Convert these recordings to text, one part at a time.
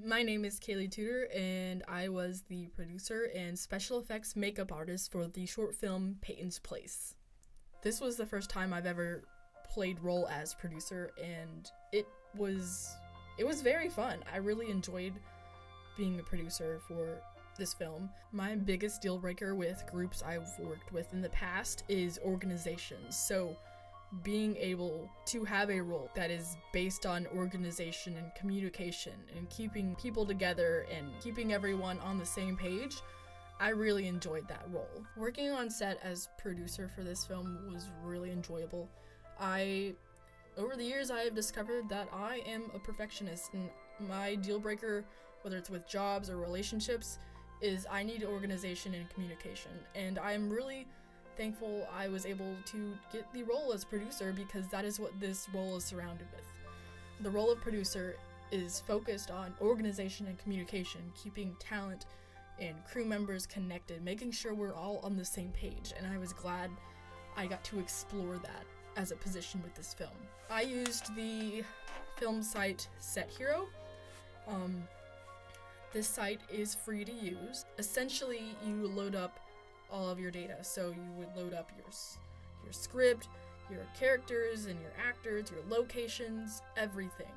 My name is Kayley Tudor, and I was the producer and special effects makeup artist for the short film Payton's Place. This was the first time I've ever played role as producer, and it was it was very fun. I really enjoyed being a producer for this film. My biggest deal breaker with groups I've worked with in the past is organizations. So being able to have a role that is based on organization and communication and keeping people together and keeping everyone on the same page, I really enjoyed that role. Working on set as producer for this film was really enjoyable. I over the years I have discovered that I am a perfectionist and my deal breaker whether it's with jobs or relationships is I need organization and communication and I'm really thankful I was able to get the role as producer because that is what this role is surrounded with. The role of producer is focused on organization and communication, keeping talent and crew members connected, making sure we're all on the same page, and I was glad I got to explore that as a position with this film. I used the film site SetHero. Um, this site is free to use. Essentially, you load up all of your data. So you would load up your your script, your characters and your actors, your locations, everything.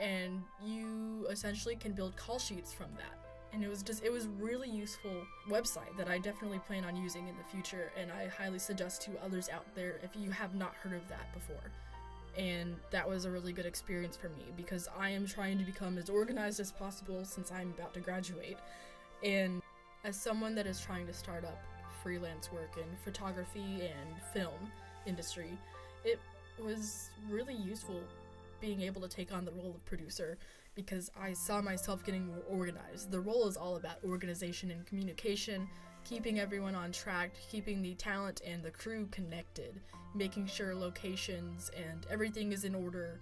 And you essentially can build call sheets from that. And it was just it was really useful website that I definitely plan on using in the future and I highly suggest to others out there if you have not heard of that before. And that was a really good experience for me because I am trying to become as organized as possible since I'm about to graduate. And as someone that is trying to start up freelance work in photography and film industry, it was really useful being able to take on the role of producer because I saw myself getting more organized. The role is all about organization and communication, keeping everyone on track, keeping the talent and the crew connected, making sure locations and everything is in order,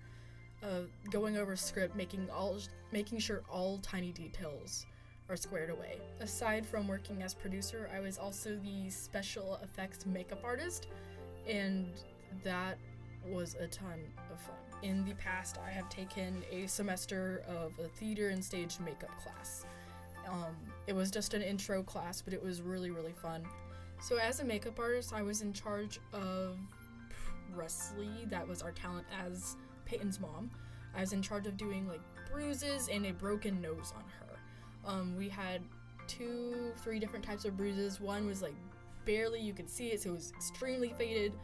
uh, going over script, making all making sure all tiny details are squared away. Aside from working as producer, I was also the special effects makeup artist, and that was a ton of fun. In the past, I have taken a semester of a theater and stage makeup class. Um, it was just an intro class, but it was really, really fun. So, as a makeup artist, I was in charge of Presley, that was our talent as Payton's mom. I was in charge of doing like bruises and a broken nose on her. Um, we had two, three different types of bruises. One was like barely you could see it, so it was extremely faded.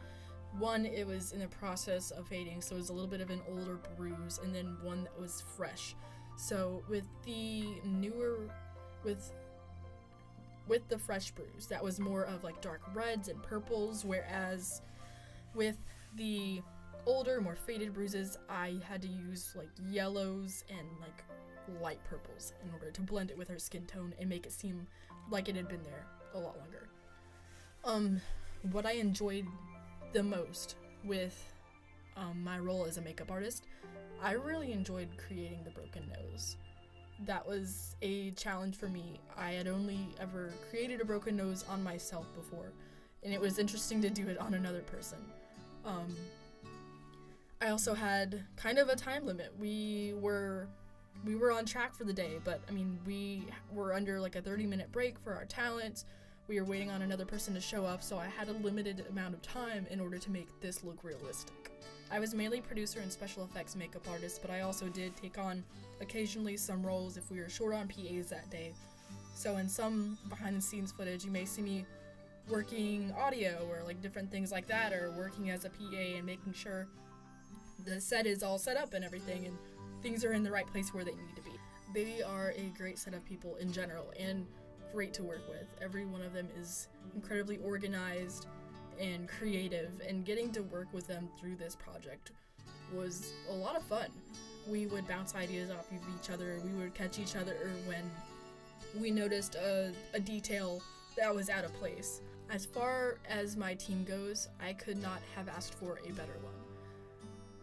One, it was in the process of fading, so it was a little bit of an older bruise, and then one that was fresh. So with the newer, with with the fresh bruise, that was more of like dark reds and purples, whereas with the older, more faded bruises, I had to use like yellows and like light purples in order to blend it with her skin tone and make it seem like it had been there a lot longer. Um, what I enjoyed the most with um, my role as a makeup artist, I really enjoyed creating the broken nose. That was a challenge for me. I had only ever created a broken nose on myself before, and it was interesting to do it on another person. Um, I also had kind of a time limit. We were we were on track for the day, but I mean, we were under like a 30 minute break for our talents. We were waiting on another person to show up, so I had a limited amount of time in order to make this look realistic. I was mainly producer and special effects makeup artist, but I also did take on occasionally some roles if we were short on PAs that day. So in some behind the scenes footage, you may see me working audio or like different things like that, or working as a PA and making sure the set is all set up and everything and things are in the right place where they need to be. They are a great set of people in general and great to work with. Every one of them is incredibly organized and creative, and getting to work with them through this project was a lot of fun. We would bounce ideas off of each other, we would catch each other when we noticed a, a detail that was out of place. As far as my team goes, I could not have asked for a better one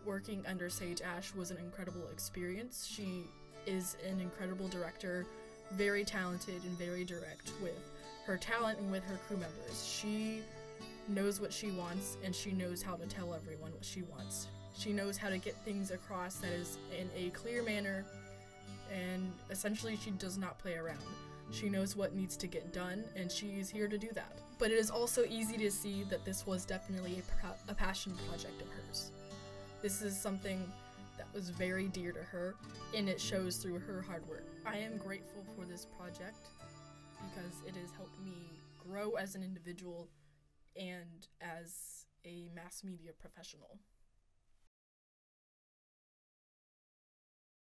working under Sage Ash was an incredible experience. She is an incredible director, very talented and very direct with her talent and with her crew members. She knows what she wants and she knows how to tell everyone what she wants. She knows how to get things across that is in a clear manner and essentially she does not play around. She knows what needs to get done, and she is here to do that. But it is also easy to see that this was definitely a, a passion project of hers. This is something that was very dear to her, and it shows through her hard work. I am grateful for this project because it has helped me grow as an individual and as a mass media professional.